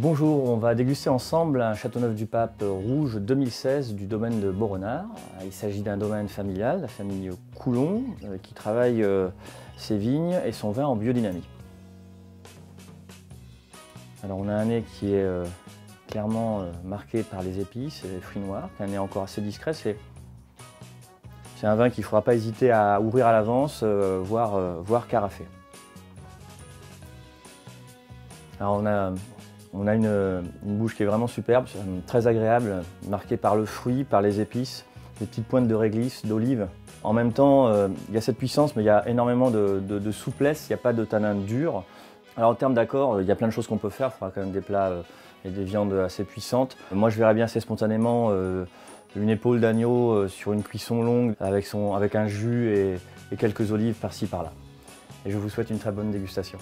va déguster ensemble un Châteauneuf-du-Pape rouge 2016 du domaine de Beaurenard. Il s'agit d'un domaine familial, la famille Coulon, euh, qui travaille euh, ses vignes et son vin en biodynamie. Alors on a un nez qui est euh, clairement marqué par les épices et les fruits noirs, un nez encore assez discret. C'est un vin qu'il ne faudra pas hésiter à ouvrir à l'avance, voire, voire carafer. Alors on a, on a une, bouche qui est vraiment superbe, très agréable, marquée par le fruit, par les épices, des petites pointes de réglisse, d'olive. En même temps, euh, il y a cette puissance, mais il y a énormément de, souplesse, il n'y a pas de tanin dur. Alors en termes d'accord, il y a plein de choses qu'on peut faire, il faudra quand même des plats euh, et des viandes assez puissantes. Moi je verrais bien assez spontanément euh, une épaule d'agneau sur une cuisson longue avec un jus et quelques olives par-ci par-là. Et je vous souhaite une très bonne dégustation.